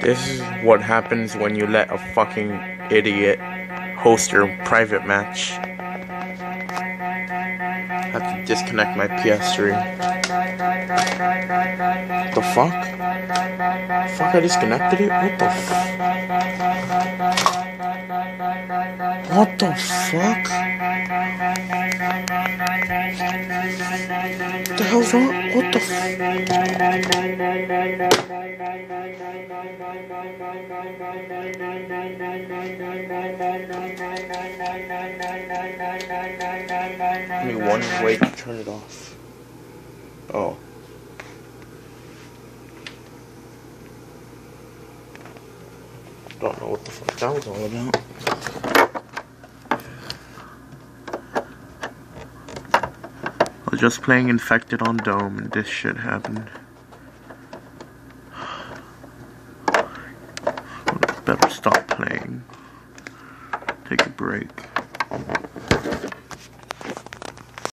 This is what happens when you let a fucking idiot host your private match. I have to disconnect my PS3. The fuck? Fuck, I disconnected it? What the fuck? What the fuck? The hell's wrong? What the Give me one way to turn it off. Oh. Don't know what the fuck that was all about. I was just playing Infected on Dome and this shit happened. Better stop playing. Take a break.